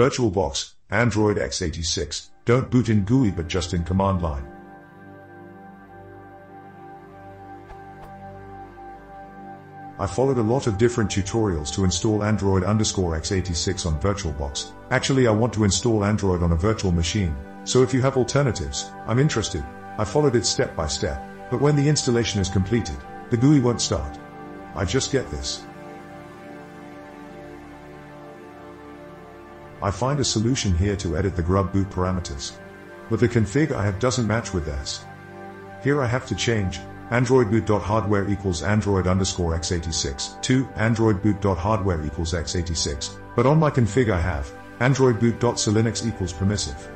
VirtualBox, Android x86, don't boot in GUI but just in command line. I followed a lot of different tutorials to install Android underscore x86 on VirtualBox. Actually I want to install Android on a virtual machine, so if you have alternatives, I'm interested. I followed it step by step, but when the installation is completed, the GUI won't start. I just get this. I find a solution here to edit the grub boot parameters. But the config I have doesn't match with this. Here I have to change Android boot.hardware equals Android underscore x86 to Android boot.hardware equals x86, but on my config I have Android equals permissive.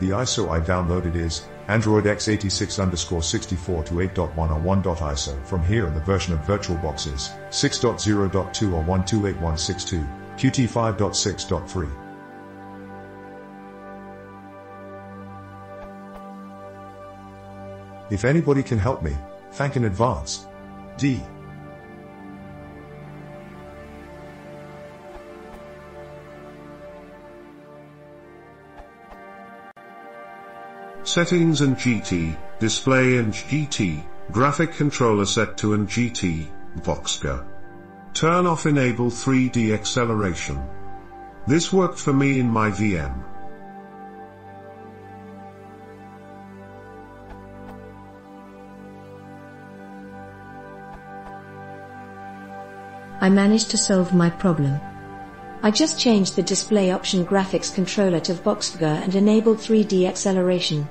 The ISO I downloaded is Android x86 underscore 64 to 8.101.ISO. From here the version of VirtualBox is 6.0.2 or 128162, Qt5.6.3. If anybody can help me, thank in advance. D. Settings and GT, Display and GT, Graphic Controller Set to and GT, VBoxVGA. Turn off Enable 3D Acceleration. This worked for me in my VM. I managed to solve my problem. I just changed the display option graphics controller to VBoxVGA and enabled 3D acceleration.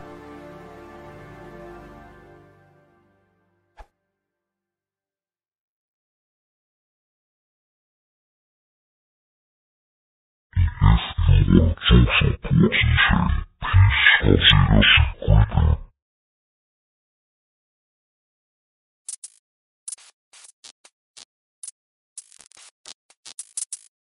If you want to support this please consider